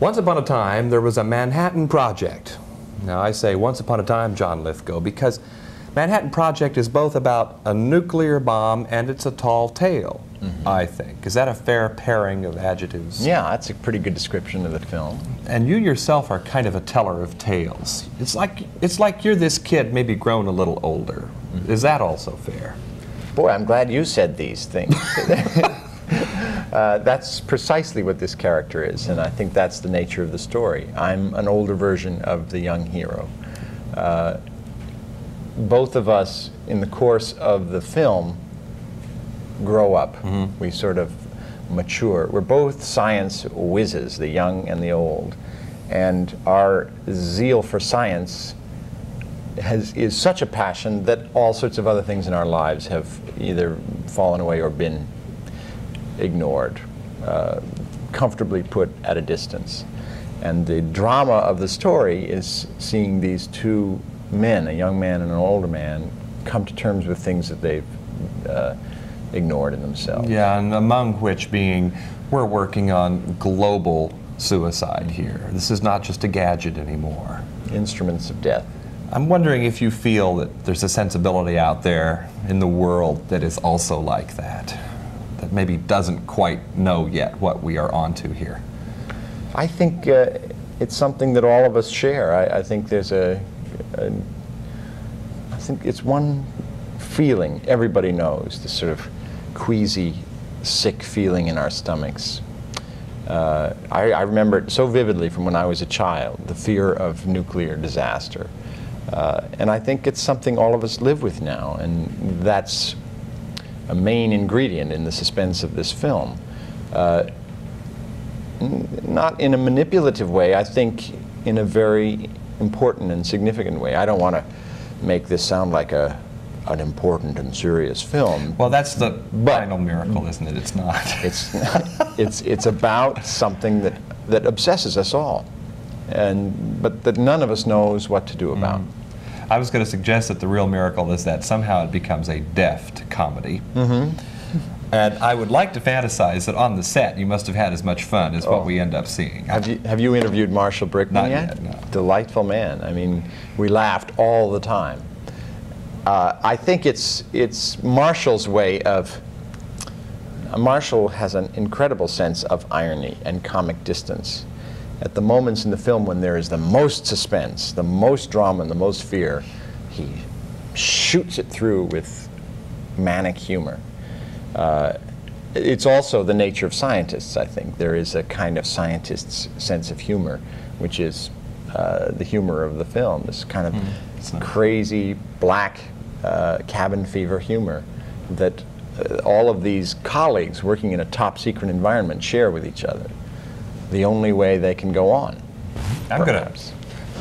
Once upon a time, there was a Manhattan Project. Now, I say once upon a time, John Lithgow, because Manhattan Project is both about a nuclear bomb and it's a tall tale, mm-hmm. I think. Is that a fair pairing of adjectives? Yeah, that's a pretty good description of the film. And you yourself are kind of a teller of tales. It's like it's like you're this kid, maybe grown a little older. Mm-hmm. Is that also fair? Boy, I'm glad you said these things. uh, that's precisely what this character is, and I think that's the nature of the story. I'm an older version of the young hero. Uh, both of us, in the course of the film, grow up. We sort of mature. We're both science whizzes, the young and the old. And our zeal for science has, is such a passion that all sorts of other things in our lives have either fallen away or been ignored, uh, comfortably put at a distance. And the drama of the story is seeing these two men, a young man and an older man, come to terms with things that they've uh, ignored in themselves. Yeah, and among which being we're working on global suicide here. This is not just a gadget anymore. Instruments of death. I'm wondering if you feel that there's a sensibility out there in the world that is also like that, maybe doesn't quite know yet what we are onto here. I think uh, it's something that all of us share. I, I think there's a, a, I think it's one feeling everybody knows, this sort of queasy, sick feeling in our stomachs. Uh, I, I remember it so vividly from when I was a child, the fear of nuclear disaster. Uh, and I think it's something all of us live with now, and that's a main ingredient in the suspense of this film. Uh, n- not in a manipulative way, I think in a very important and significant way. I don't want to make this sound like a, an important and serious film. Well, that's the But- final miracle, isn't it? It's not. It's, it's, it's about something that, that obsesses us all, and, but that none of us knows what to do about. I was going to suggest that the real miracle is that somehow it becomes a deft comedy. Mm-hmm. And I would like to fantasize that on the set you must have had as much fun as what Oh. we end up seeing. Have you, have you interviewed Marshall Brickman Not yet? yet, no. Delightful man. I mean, we laughed all the time. Uh, I think it's, it's Marshall's way of. Marshall has an incredible sense of irony and comic distance. At the moments in the film when there is the most suspense, the most drama, and the most fear, he shoots it through with manic humor. Uh, it's also the nature of scientists, I think. There is a kind of scientist's sense of humor, which is uh, the humor of the film, this kind of not- crazy, black uh, cabin fever humor that uh, all of these colleagues working in a top secret environment share with each other. The only way they can go on. I'm perhaps.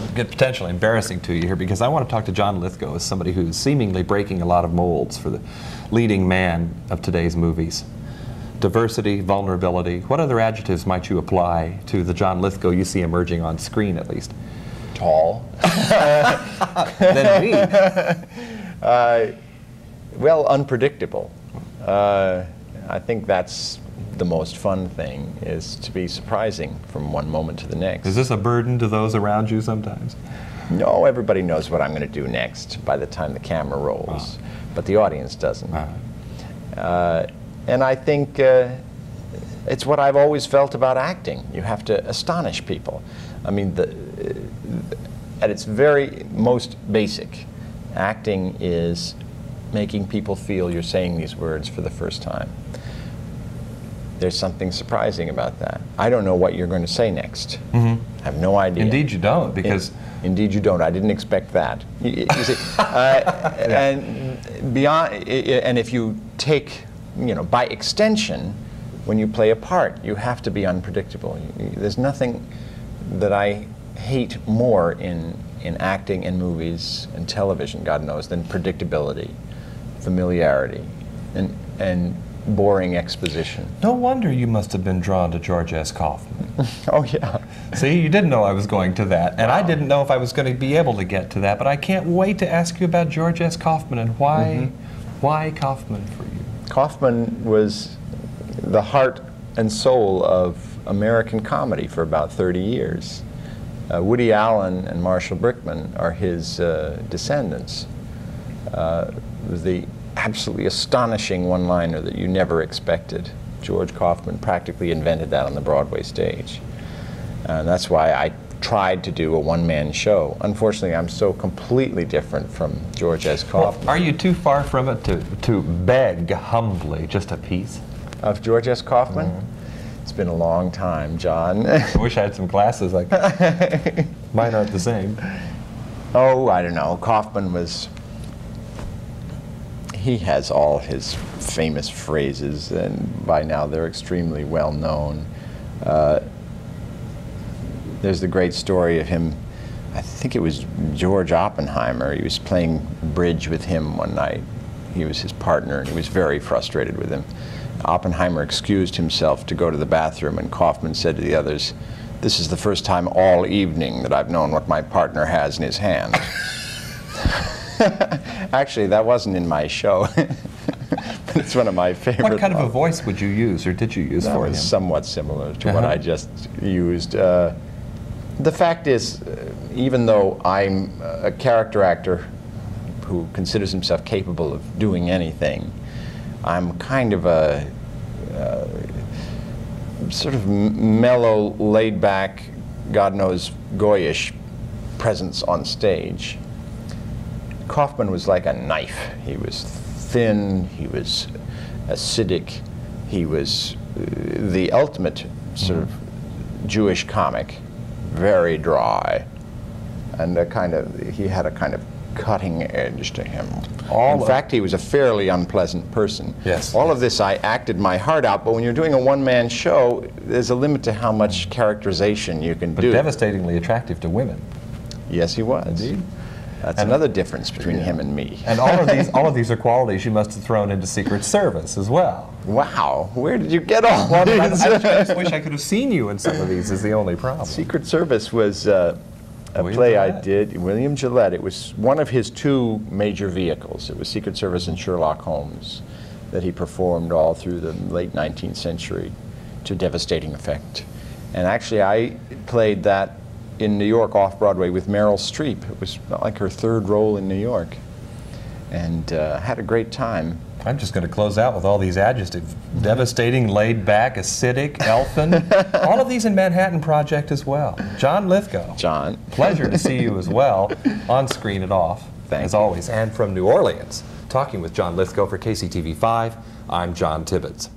to get potentially embarrassing to you here because I want to talk to John Lithgow as somebody who's seemingly breaking a lot of molds for the leading man of today's movies. Diversity, vulnerability. What other adjectives might you apply to the John Lithgow you see emerging on screen, at least? Tall. Then me. Uh, well, unpredictable. Uh, I think that's the most fun thing is to be surprising from one moment to the next. Is this a burden to those around you sometimes? No, everybody knows what I'm going to do next by the time the camera rolls, but the audience doesn't. Uh, Uh, and I think uh, it's what I've always felt about acting. You have to astonish people. I mean, the, at its very most basic, acting is making people feel you're saying these words for the first time. There's something surprising about that. I don't know what you're going to say next. I have no idea. Indeed, you don't, because Indeed, you don't. I didn't expect that. You, you see, uh, and beyond, and if you take, you know, by extension, when you play a part, you have to be unpredictable. You- There's nothing that I hate more in in acting and movies and television, God knows, than predictability, familiarity, and and boring exposition. no wonder you must have been drawn to George S. Kaufman. Oh yeah. See, you didn't know I was going to that, and I didn't know if I was going to be able to get to that. But I can't wait to ask you about George S. Kaufman and why, why Kaufman for you. Kaufman was the heart and soul of American comedy for about 30 years. Uh, Woody Allen and Marshall Brickman are his uh, descendants. Uh, the absolutely astonishing one-liner that you never expected. George Kaufman practically invented that on the Broadway stage. And that's why I tried to do a one-man show. Unfortunately, I'm so completely different from George S. Kaufman. Are you too far from it to, to beg humbly just a piece? Of George S. Kaufman? Mm-hmm. It's been a long time, John. I wish I had some glasses like mine aren't the same. oh, I don't know. Kaufman was. He has all his famous phrases, and by now they're extremely well known. Uh, there's the great story of him. I think it was George Oppenheimer. He was playing bridge with him one night. He was his partner, and he was very frustrated with him. Oppenheimer excused himself to go to the bathroom, and Kaufman said to the others, This is the first time all evening that I've known what my partner has in his hand. Actually, that wasn't in my show. it's one of my favorite. What kind of a voice would you use, or did you use That for was him? somewhat similar to what Uh-huh. I just used. Uh, the fact is, uh, even though I'm a character actor who considers himself capable of doing anything, I'm kind of a uh, sort of mellow, laid back, God knows, goyish presence on stage. Kaufman was like a knife. He was thin, he was acidic, he was uh, the ultimate sort of Jewish comic, very dry, and a kind of he had a kind of cutting edge to him. All In fact, he was a fairly unpleasant person. Yes. All of this, I acted my heart out, but when you're doing a one-man show, there's a limit to how much characterization you can but do. devastatingly attractive to women. Yes, he was. Indeed. That's And- another difference between him and me. And all of these, all of these are qualities you must have thrown into Secret Service as well. Wow, where did you get all Well, I, I these? just, I just wish I could have seen you in some of these. Is the only problem. Secret Service was uh, a William play I did. William Gillette. It was one of his two major vehicles. It was Secret Service and Sherlock Holmes that he performed all through the late 19th century to devastating effect. And actually, I played that in New York off Broadway with Meryl Streep. It was like her third role in New York, and uh, had a great time. I'm just going to close out with all these adjectives: devastating, laid back, acidic, elfin. all of these in Manhattan Project as well. John Lithgow. John. Pleasure to see you as well, on screen and off, Thank as you. always. And from New Orleans, talking with John Lithgow for KCTV5, I'm John Tibbetts.